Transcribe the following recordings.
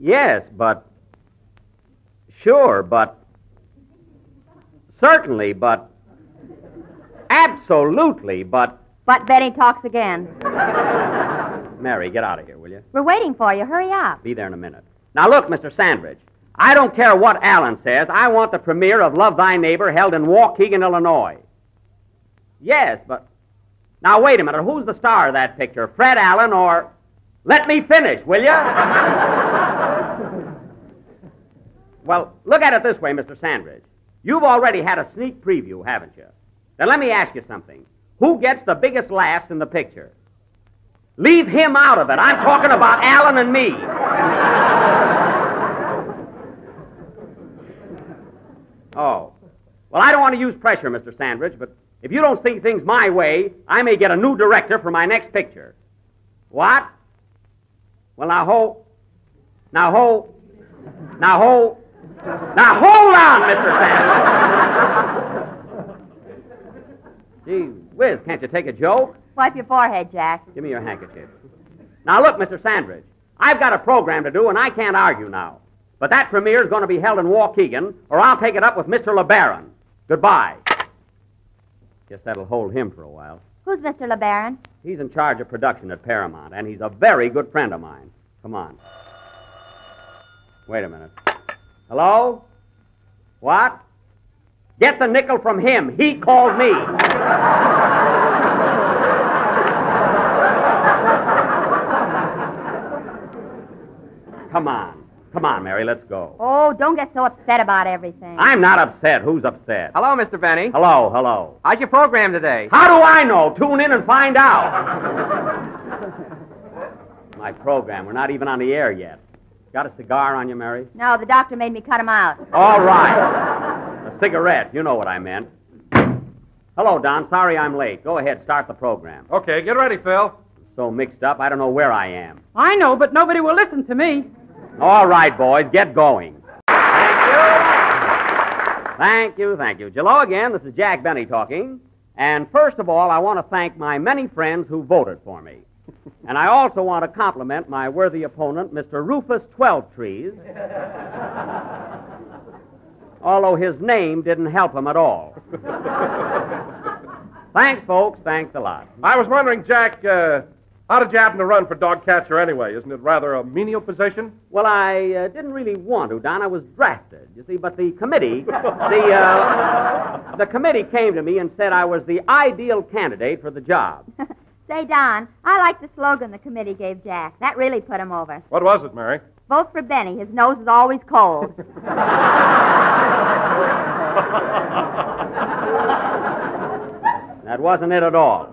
Yes, but. Sure, but. Certainly, but. Absolutely, but. But Benny talks again. Mary, get out of here, will you? We're waiting for you. Hurry up. Be there in a minute. Now, look, Mr. Sandrich. I don't care what Allen says. I want the premiere of Love Thy Neighbor held in Waukegan, Illinois. Yes, but. Now, wait a minute. Who's the star of that picture? Fred Allen or. Let me finish, will you? Well, look at it this way, Mr. Sandrich. You've already had a sneak preview, haven't you? Now, let me ask you something. Who gets the biggest laughs in the picture? Leave him out of it. I'm talking about Allen and me. oh. Well, I don't want to use pressure, Mr. Sandrich, but if you don't see things my way, I may get a new director for my next picture. What? Well, now hold. Now hold. Now hold. Now hold on, Mr. Sanders. Gee whiz, can't you take a joke? Wipe your forehead, Jack. Give me your handkerchief. Now look, Mr. Sandrich, I've got a program to do, and I can't argue now. But that premiere is going to be held in Waukegan, or I'll take it up with Mr. LeBaron. Goodbye. Guess that'll hold him for a while. Who's Mr. LeBaron? He's in charge of production at Paramount, and he's a very good friend of mine. Come on. Wait a minute. Hello? What? Get the nickel from him. He called me. Come on. Come on, Mary, let's go. Oh, don't get so upset about everything. I'm not upset. Who's upset? Hello, Mr. Benny. Hello, hello. How's your program today? How do I know? Tune in and find out. My program. We're not even on the air yet. Got a cigar on you, Mary? No, the doctor made me cut him out. All right. A cigarette. You know what I meant. Hello, Don. Sorry I'm late. Go ahead, start the program. Okay, get ready, Phil. I'm So mixed up, I don't know where I am. I know, but nobody will listen to me. All right, boys, get going. Thank you. Thank you, thank you. Hello again. This is Jack Benny talking. And first of all, I want to thank my many friends who voted for me. And I also want to compliment my worthy opponent, Mr. Rufus Twelvetrees. Although his name didn't help him at all. Thanks, folks. Thanks a lot. I was wondering, Jack, uh, how did you happen to run for dog catcher anyway? Isn't it rather a menial position? Well, I uh, didn't really want to, Don. I was drafted, you see, but the committee, the uh, the committee came to me and said I was the ideal candidate for the job. Say, Don, I like the slogan the committee gave Jack. That really put him over. What was it, Mary? Vote for Benny. His nose is always cold. That wasn't it at all.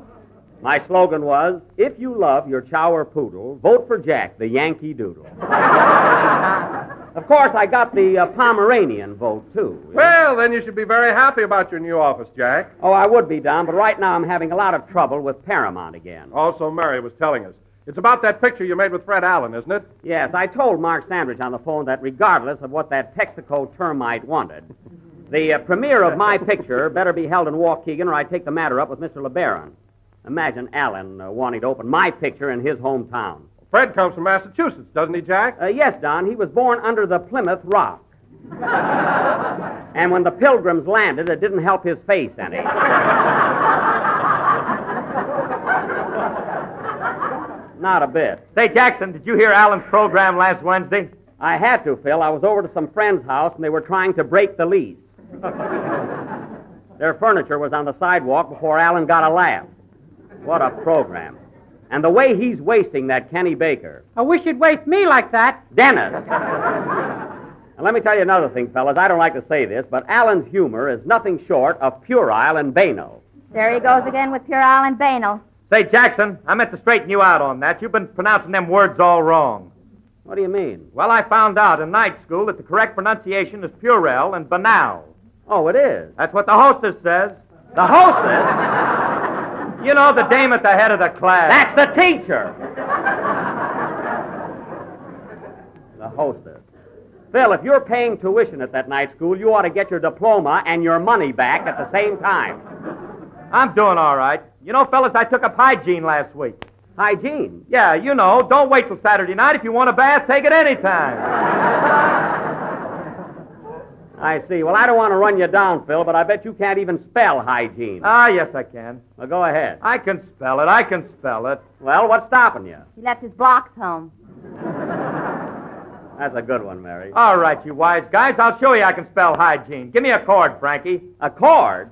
My slogan was, if you love your chow or poodle, vote for Jack, the Yankee Doodle. of course, I got the uh, Pomeranian vote, too. Well, then you should be very happy about your new office, Jack. Oh, I would be, Don, but right now I'm having a lot of trouble with Paramount again. Also, Mary was telling us. It's about that picture you made with Fred Allen, isn't it? Yes, I told Mark Sandrich on the phone that regardless of what that Texaco termite wanted, the uh, premiere of my picture better be held in Waukegan or I take the matter up with Mr. LeBaron. Imagine Allen uh, wanting to open my picture in his hometown. Fred comes from Massachusetts, doesn't he, Jack? Uh, yes, Don. He was born under the Plymouth Rock. and when the pilgrims landed, it didn't help his face any. Not a bit. Say, Jackson, did you hear Allen's program last Wednesday? I had to, Phil. I was over to some friend's house, and they were trying to break the lease. Their furniture was on the sidewalk before Allen got a laugh. What a program. And the way he's wasting that Kenny Baker. I wish you'd waste me like that. Dennis! and let me tell you another thing, fellas. I don't like to say this, but Allen's humor is nothing short of puerile and banal. there he goes again with puerile and banal. Say, Jackson, I meant to straighten you out on that. You've been pronouncing them words all wrong. What do you mean? Well, I found out in night school that the correct pronunciation is puerile and banal. Oh, it is. That's what the hostess says. The hostess? You know, the dame at the head of the class. That's the teacher. the hostess. Phil, if you're paying tuition at that night school, you ought to get your diploma and your money back at the same time. I'm doing all right. You know, fellas, I took up hygiene last week. Hygiene. Yeah, you know, don't wait till Saturday night. If you want a bath, take it anytime. I see. Well, I don't want to run you down, Phil, but I bet you can't even spell hygiene. ah, yes, I can. well, go ahead. I can spell it. I can spell it. Well, what's stopping you? He left his blocks home. That's a good one, Mary. All right, you wise guys, I'll show you I can spell hygiene. Give me a chord, Frankie. A cord?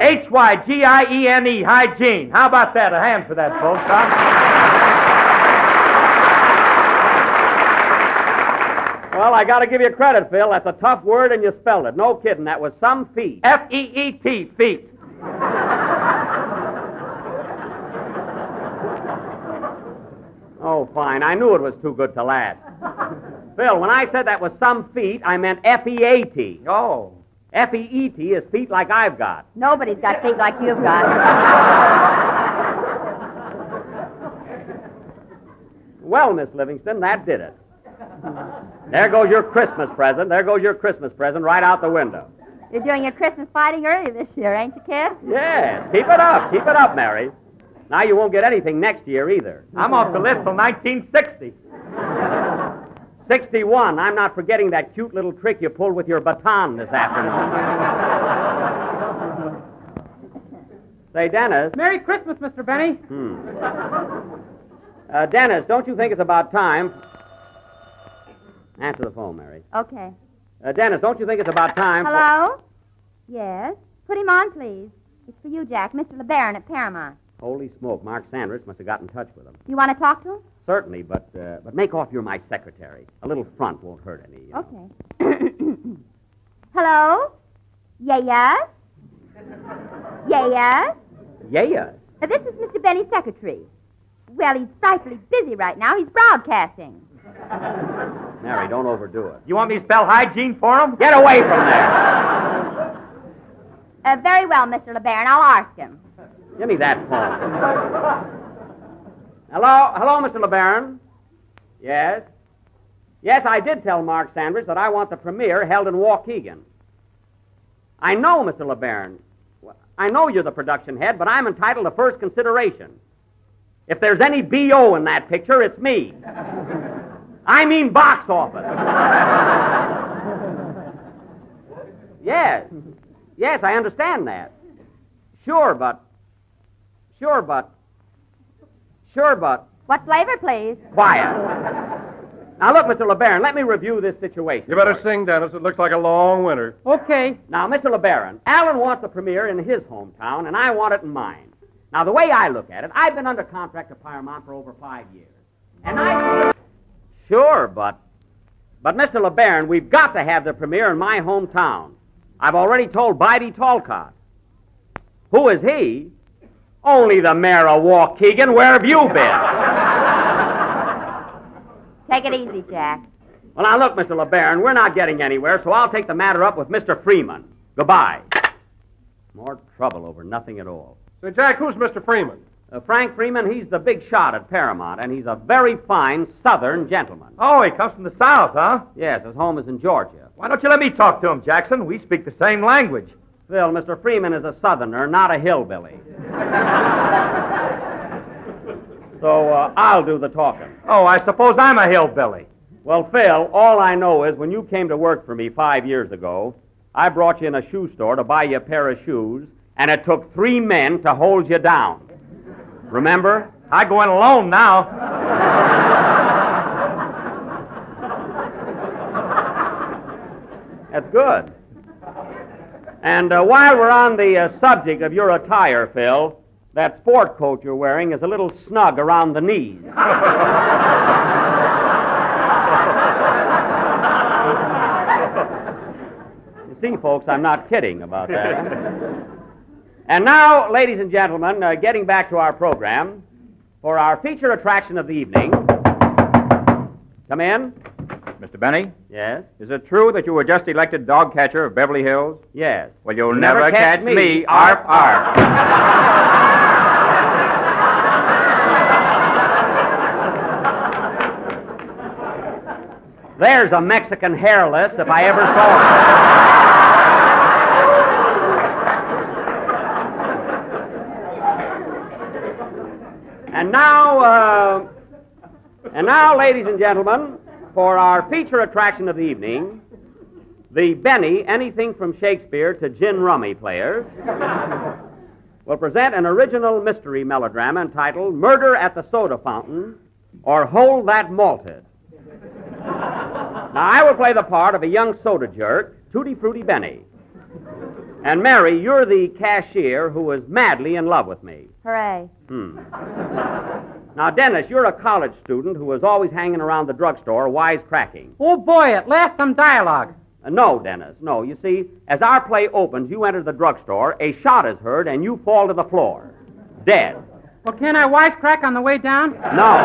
H Y G I E N E, hygiene. How about that? A hand for that, folks, huh? Well, I got to give you credit, Phil. That's a tough word, and you spelled it. No kidding. That was some feat. F E E T, feet. Oh, fine. I knew it was too good to last. Phil, when I said that was some feat, I meant F E A T. Oh. F E E T is feet like I've got. Nobody's got feet like you've got. Well, Miss Livingston, that did it. There goes your Christmas present. There goes your Christmas present right out the window. You're doing your Christmas fighting early this year, ain't you, kid? Yes, keep it up. Keep it up, Mary. Now you won't get anything next year either. I'm off the list till 1960. 61. I'm not forgetting that cute little trick you pulled with your baton this afternoon. Say, Dennis. Merry Christmas, Mr. Benny. Hmm. Uh, Dennis, don't you think it's about time? Answer the phone, Mary. Okay. Uh, Dennis, don't you think it's about time? for- Hello? Yes? Put him on, please. It's for you, Jack. Mr. LeBaron at Paramount. Holy smoke! Mark Sanders must have got in touch with him. You want to talk to him? Certainly, but uh, but make off you're my secretary. A little front won't hurt any. you know. Okay. Hello? Yeah, yes? Yeah, yes? Yeah. Uh, this is Mr. Benny's secretary. Well, he's frightfully busy right now. He's broadcasting. Mary, don't overdo it. You want me to spell hygiene for him? Get away from there. Uh, very well, Mr. LeBaron. I'll ask him. Give me that phone. Hello, hello, Mr. LeBaron. Yes. Yes, I did tell Mark Sanders that I want the premiere held in Waukegan. I know, Mr. LeBaron. I know you're the production head, but I'm entitled to first consideration. If there's any B.O. in that picture, it's me. I mean box office. yes. Yes, I understand that. Sure, but. Sure, but. Sure, but. What flavor, please? Quiet. Now, look, Mr. LeBaron, let me review this situation. You better sing, Dennis. It looks like a long winter. Okay. Now, Mr. LeBaron, Allen wants the premiere in his hometown, and I want it in mine. Now, the way I look at it, I've been under contract to Paramount for over five years. And I. Sure, but. But, Mr. LeBaron, we've got to have the premiere in my hometown. I've already told Bidey Talcott. Who is he? Only the mayor of Waukegan. Where have you been? Take it easy, Jack. Well, now, look, Mr. LeBaron, we're not getting anywhere, so I'll take the matter up with Mr. Freeman. Goodbye. More trouble over nothing at all. Say, Jack, who's Mr. Freeman? Uh, Frank Freeman, he's the big shot at Paramount, and he's a very fine Southern gentleman. Oh, he comes from the South, huh? Yes, his home is in Georgia. Why don't you let me talk to him, Jackson? We speak the same language. Phil, Mr. Freeman is a Southerner, not a hillbilly. so uh, I'll do the talking. Oh, I suppose I'm a hillbilly. Well, Phil, all I know is when you came to work for me five years ago, I brought you in a shoe store to buy you a pair of shoes, and it took three men to hold you down. Remember? I go in alone now. That's good. And uh, while we're on the uh, subject of your attire, Phil, that sport coat you're wearing is a little snug around the knees. you see, folks, I'm not kidding about that. and now, ladies and gentlemen, uh, getting back to our program, for our feature attraction of the evening. Come in. Mr. Benny, Yes? is it true that you were just elected dog catcher of Beverly Hills? Yes. Well, you'll Never never, catch catch, me. me. Arf, arf. There's a Mexican hairless if I ever saw one. And now, ladies and gentlemen, for our feature attraction of the evening, the Benny Anything from Shakespeare to Gin Rummy players will present an original mystery melodrama entitled Murder at the Soda Fountain or Hold That Malted. Now, I will play the part of a young soda jerk, Tutti Frutti Benny. And Mary, you're the cashier who is madly in love with me. Hooray. Hmm. Now, Dennis, you're a college student who is always hanging around the drugstore wisecracking. Oh, boy, at last some dialogue. Uh, no, Dennis, no. You see, as our play opens, you enter the drugstore, a shot is heard, and you fall to the floor. Dead. Well, can I wisecrack on the way down? No.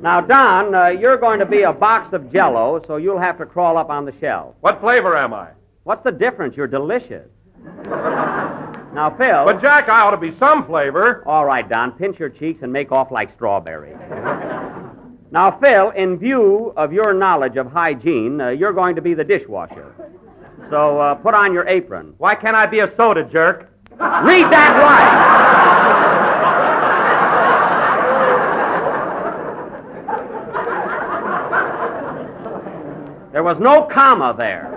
Now, Don, uh, you're going to be a box of jello, so you'll have to crawl up on the shelf. What flavor am I? What's the difference? You're delicious. Now, Phil. But, Jack, I ought to be some flavor. All right, Don, pinch your cheeks and make off like strawberry. now, Phil, in view of your knowledge of hygiene, uh, you're going to be the dishwasher. So uh, put on your apron. Why can't I be a soda jerk? Read that right. Was no comma there.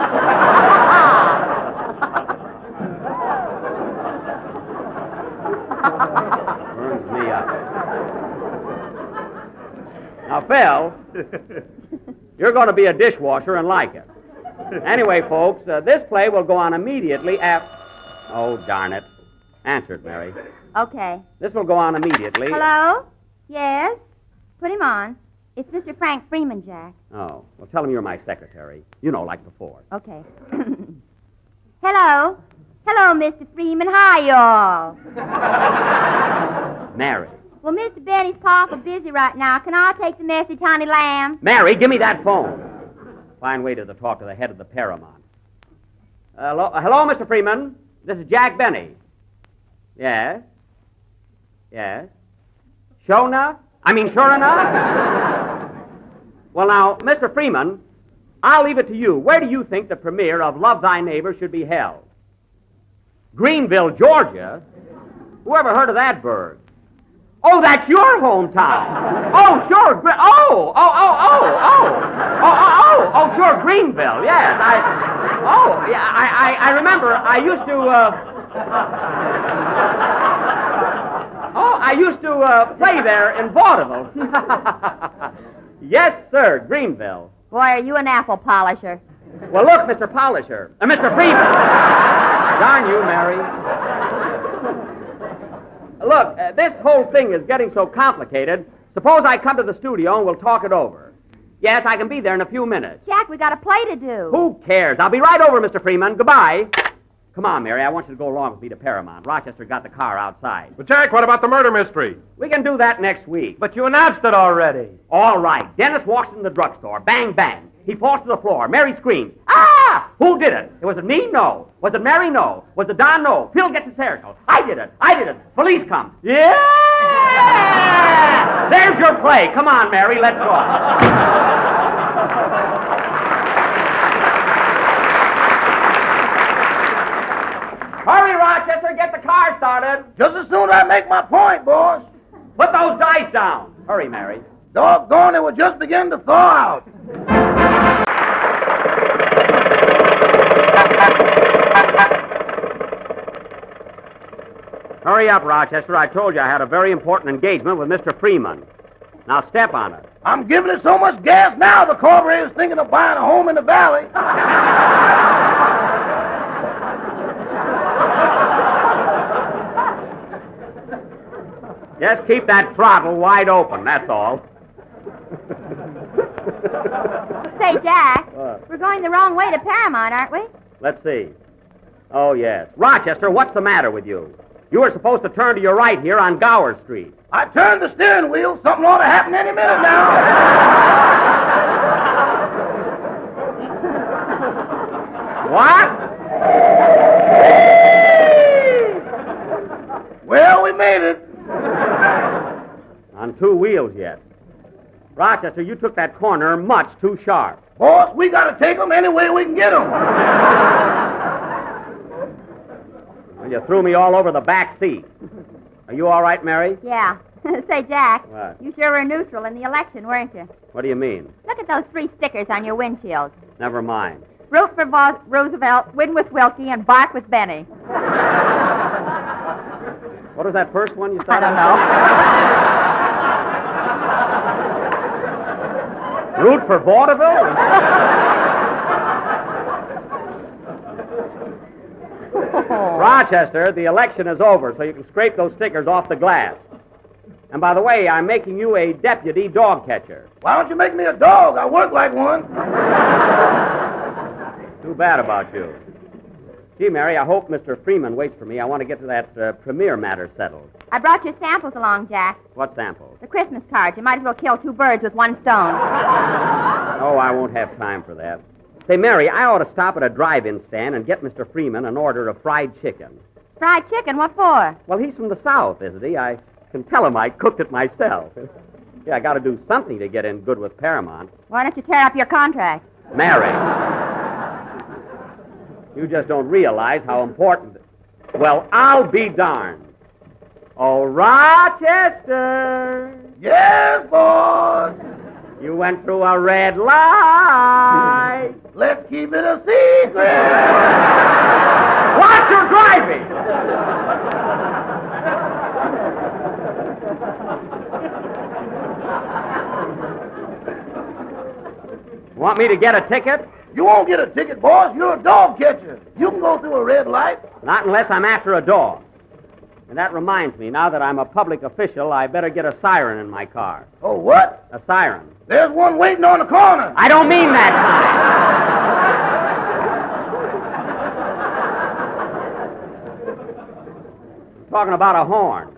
Burns me up. Now, Phil, you're going to be a dishwasher and like it. Anyway, folks, uh, this play will go on immediately after. Oh, darn it. Answer it, Mary. Okay. This will go on immediately. Hello? Yes? Put him on. It's Mr. Frank Freeman, Jack. Oh, well, tell him you're my secretary. You know, like before. Okay. Hello? Hello, Mr. Freeman. Hi, y'all. Mary. Well, Mr. Benny's powerful busy right now. Can I take the message, honey lamb? Mary, give me that phone. Fine way to talk to the head of the Paramount. Hello, hello, Mr. Freeman. This is Jack Benny. Yes? Yes? Sure enough? I mean, sure enough? Well, now, Mr. Freeman, I'll leave it to you. Where do you think the premiere of Love Thy Neighbor should be held? Greenville, Georgia? Whoever heard of that bird? Oh, that's your hometown. Oh, sure. Oh, oh, oh, oh, oh. Oh, oh, oh, oh, sure, Greenville. Yes, I. Oh, yeah, I, I, I remember. I used to. Uh, oh, I used to uh, play there in vaudeville yes, sir, Greenville. Boy, are you an apple polisher. Well, look, Mr. Polisher, uh, Mr. Freeman. Darn you, Mary. Look, uh, this whole thing is getting so complicated. Suppose I come to the studio and we'll talk it over. Yes, I can be there in a few minutes. Jack, we got a play to do. Who cares? I'll be right over, Mr. Freeman. Goodbye. Come on, Mary. I want you to go along with me to Paramount. Rochester got the car outside. But, Jack, what about the murder mystery? We can do that next week. But you announced it already. All right. Dennis walks in the drugstore. Bang, bang. He falls to the floor. Mary screams. Ah! Who did it? Was it me? No. Was it Mary? No. Was it Don? No. Phil gets hysterical. I did it. I did it. Police come. Yeah! There's your play. Come on, Mary. Let's go. Hurry, Rochester. Get the car started. Just as soon as I make my point, boss. Put those dice down. Hurry, Mary. Doggone, it was just beginning to thaw out. Hurry up, Rochester. I told you I had a very important engagement with Mr. Freeman. Now step on it. I'm giving it so much gas now, the carburetor's thinking of buying a home in the valley. Just keep that throttle wide open, that's all. Say, Jack, What? we're going the wrong way to Paramount, aren't we? Let's see. Oh, yes. Rochester, what's the matter with you? You were supposed to turn to your right here on Gower Street. I turned the steering wheel. Something ought to happen any minute now. What? well, we made it. On two wheels yet. Rochester, you took that corner much too sharp. Boss, we got to take them any way we can get them. Well, you threw me all over the back seat. Are you all right, Mary? Yeah. Say, Jack, What? you sure were neutral in the election, weren't you? What do you mean? Look at those three stickers on your windshield. Never mind. Root for Vo- Roosevelt, win with Willkie, and bark with Benny. What was that first one you I started? don't know. Root for vaudeville? Rochester, the election is over, so you can scrape those stickers off the glass. And by the way, I'm making you a deputy dog catcher. Why don't you make me a dog? I work like one. Too bad about you. Gee, Mary, I hope Mr. Freeman waits for me. I want to get to that uh, premier matter settled. I brought your samples along, Jack. What samples? The Christmas cards. You might as well kill two birds with one stone. Oh, I won't have time for that. Say, Mary, I ought to stop at a drive-in stand and get Mr. Freeman an order of fried chicken. Fried chicken, what for? Well, he's from the South, isn't he? I can tell him I cooked it myself. yeah, I got to do something to get in good with Paramount. Why don't you tear up your contract? Mary. You just don't realize how important. Well, I'll be darned. Oh, Rochester, Yes, boys. you went through a red light. Let's keep it a secret. Watch your driving. Want me to get a ticket? You won't get a ticket, boss. You're a dog catcher. You can go through a red light. Not unless I'm after a dog. And that reminds me, now that I'm a public official, I better get a siren in my car. Oh, what? A siren. There's one waiting on the corner. I don't mean that kind. Talking about a horn.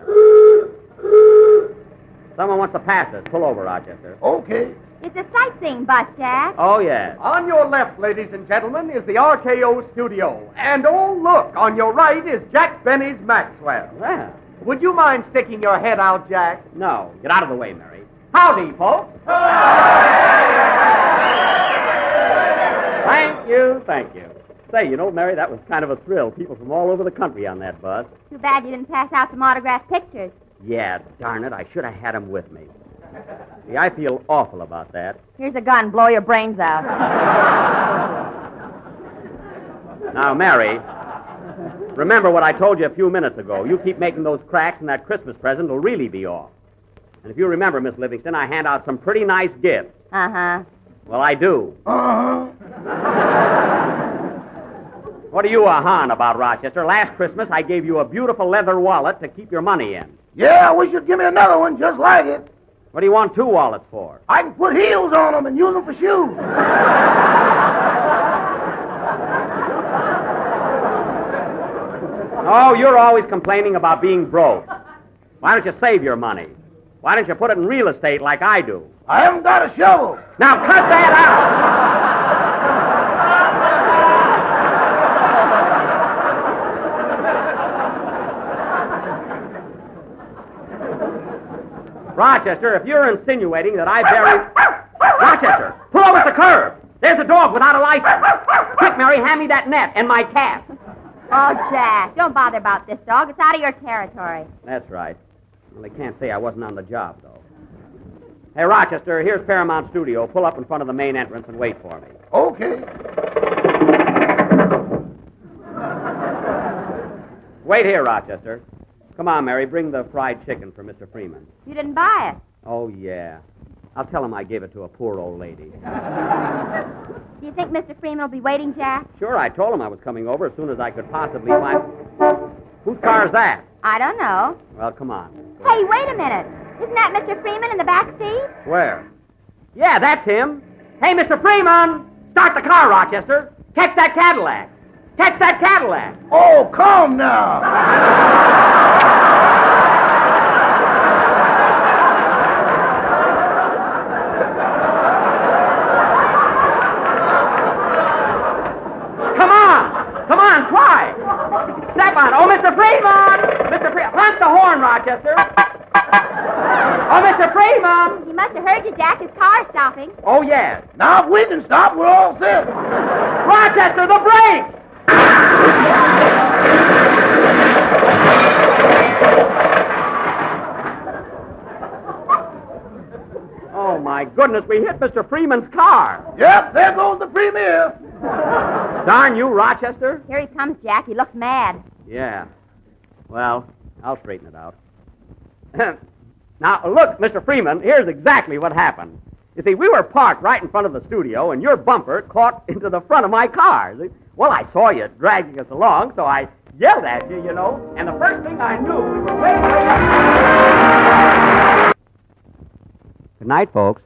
Someone wants to pass us. Pull over, Rochester. Okay. It's a sightseeing bus, Jack. Oh, yes. On your left, ladies and gentlemen, is the RKO studio. And oh, look, on your right is Jack Benny's Maxwell. Well, Would you mind sticking your head out, Jack? no. Get out of the way, Mary. Howdy, folks. Thank you, thank you. Say, you know, Mary, that was kind of a thrill. People from all over the country on that bus. Too bad you didn't pass out some autographed pictures. Yeah, darn it, I should have had him with me. See, I feel awful about that. Here's a gun. Blow your brains out. Now, Mary, remember what I told you a few minutes ago. You keep making those cracks, and that Christmas present will really be off. And if you remember, Miss Livingston, I hand out some pretty nice gifts. Uh-huh. Well, I do. Uh-huh. What are you a hon about, Rochester? Last Christmas, I gave you a beautiful leather wallet to keep your money in. Yeah, I wish you'd give me another one just like it. What do you want two wallets for? I can put heels on them and use them for shoes. Oh, you're always complaining about being broke. Why don't you save your money? Why don't you put it in real estate like I do? I haven't got a shovel. Now cut that out! Rochester, if you're insinuating that I buried. Rochester, pull over at the curb. There's a dog without a license. Quick, Mary, hand me that net and my cat. Oh, Jack, don't bother about this dog. It's out of your territory. That's right. Well, they can't say I wasn't on the job, though. Hey, Rochester, here's Paramount Studio. Pull up in front of the main entrance and wait for me. Okay. Wait here, Rochester. Come on, Mary. Bring the fried chicken for Mr. Freeman. You didn't buy it. Oh, yeah. I'll tell him I gave it to a poor old lady. Do you think Mr. Freeman will be waiting, Jack? Sure, I told him I was coming over as soon as I could possibly find. Whose car's that? I don't know. Well, come on. Hey, wait a minute. Isn't that Mr. Freeman in the back seat? Where? Yeah, that's him. Hey, Mr. Freeman! Start the car, Rochester. Catch that Cadillac. Catch that Cadillac. Oh, come now. Come on! Come on, try! Step on. Oh, Mr. Freeman! Mr. Freeman! Honk the horn, Rochester! Oh, Mr. Freeman! He must have heard you, Jack. His car's stopping. Oh, yes. Now, if we can stop, we're all set. Rochester, the brakes! Oh, my goodness, we hit Mr. Freeman's car. Yep, there goes the premier. Darn you, Rochester. Here he comes, Jack. He looks mad. Yeah. Well, I'll straighten it out. now, look, Mr. Freeman, here's exactly what happened. You see, we were parked right in front of the studio, and your bumper caught into the front of my car. Well, I saw you dragging us along, so I yelled at you, you know, and the first thing I knew, we were way, way up. Good night, folks.